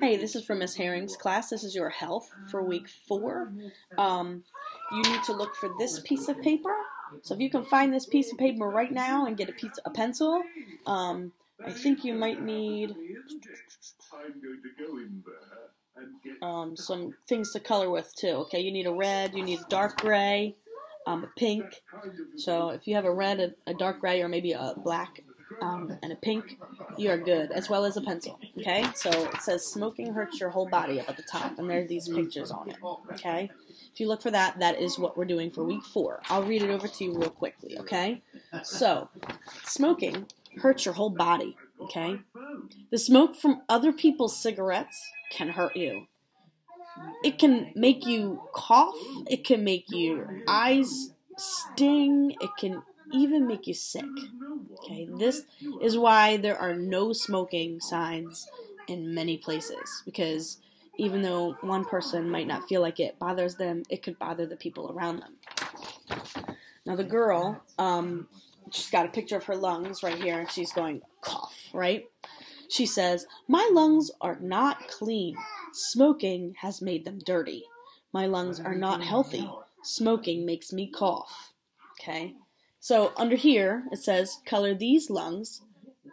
Hey, this is from Miss Haring's class. This is your health for week four. Um, you need to look for this piece of paper. So if you can find this piece of paper right now and get a piece, a pencil, um, I think you might need um, some things to color with too. Okay, you need a red, you need a dark gray, um, a pink. So if you have a red, a, a dark gray, or maybe a black um, and a pink, you are good, as well as a pencil. Okay, so it says smoking hurts your whole body up at the top, and there are these pictures on it. Okay, if you look for that, that is what we're doing for week four. I'll read it over to you real quickly. Okay, so smoking hurts your whole body. Okay, the smoke from other people's cigarettes can hurt you. It can make you cough. It can make your eyes sting. It can even make you sick. Okay, this is why there are no smoking signs in many places because even though one person might not feel like it bothers them, it could bother the people around them. Now the girl, um, she's got a picture of her lungs right here, and she's going cough, right? She says, "My lungs are not clean. Smoking has made them dirty. My lungs are not healthy. Smoking makes me cough." Okay. So under here, it says color these lungs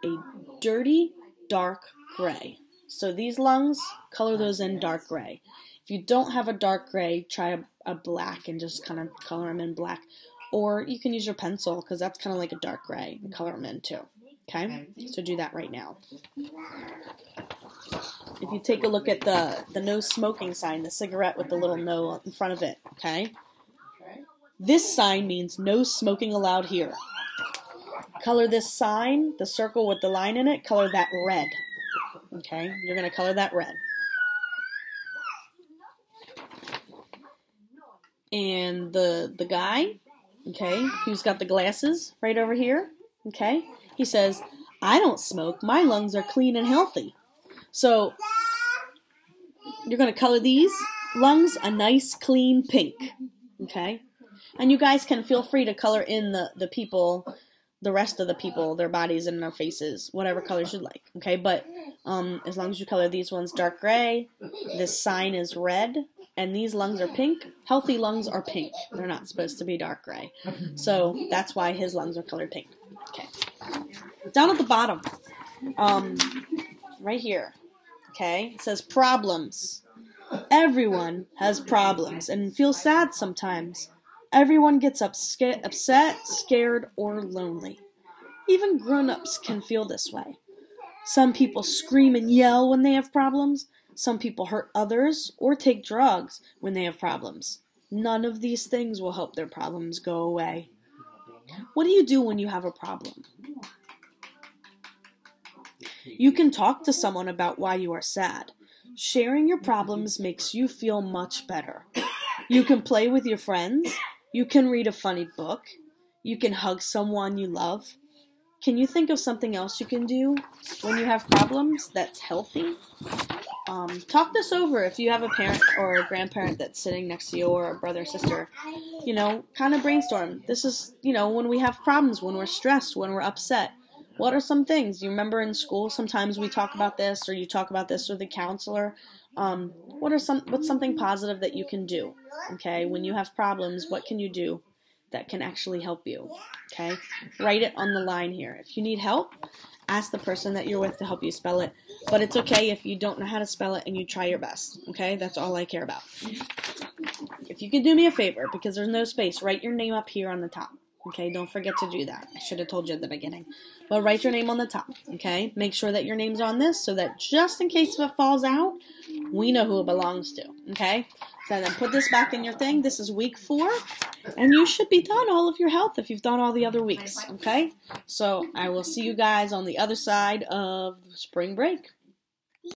a dirty dark gray. So these lungs, color those in dark gray. If you don't have a dark gray, try a, a black and just kind of color them in black. Or you can use your pencil because that's kind of like a dark gray and color them in too. Okay? So do that right now. If you take a look at the, the no smoking sign, the cigarette with the little no in front of it, okay? This sign means no smoking allowed here. Color this sign, the circle with the line in it, color that red. Okay, you're going to color that red. And the the guy, okay, who's got the glasses right over here, okay, he says, I don't smoke. My lungs are clean and healthy. So you're going to color these lungs a nice clean pink, okay? And you guys can feel free to color in the, the people, the rest of the people, their bodies and their faces, whatever colors you'd like. Okay, but um, as long as you color these ones dark gray, this sign is red, and these lungs are pink. Healthy lungs are pink. They're not supposed to be dark gray. So that's why his lungs are colored pink. Okay. Down at the bottom, um, right here, okay, it says problems. Everyone has problems and feels sad sometimes. Everyone gets upset, scared, or lonely. Even grown ups can feel this way. Some people scream and yell when they have problems. Some people hurt others or take drugs when they have problems. None of these things will help their problems go away. What do you do when you have a problem? You can talk to someone about why you are sad. Sharing your problems makes you feel much better. You can play with your friends you can read a funny book. You can hug someone you love. Can you think of something else you can do when you have problems that's healthy? Um, talk this over if you have a parent or a grandparent that's sitting next to you or a brother or sister. You know, kind of brainstorm. This is, you know, when we have problems, when we're stressed, when we're upset. What are some things? You remember in school sometimes we talk about this or you talk about this with a counselor. Um, what are some what's something positive that you can do? Okay, when you have problems, what can you do that can actually help you? Okay, write it on the line here. If you need help, ask the person that you're with to help you spell it. But it's okay if you don't know how to spell it and you try your best. Okay, that's all I care about. If you could do me a favor, because there's no space, write your name up here on the top. Okay, don't forget to do that. I should have told you at the beginning. But write your name on the top. Okay, make sure that your name's on this so that just in case if it falls out, we know who it belongs to. Okay, so then put this back in your thing. This is week four, and you should be done all of your health if you've done all the other weeks. Okay, so I will see you guys on the other side of spring break.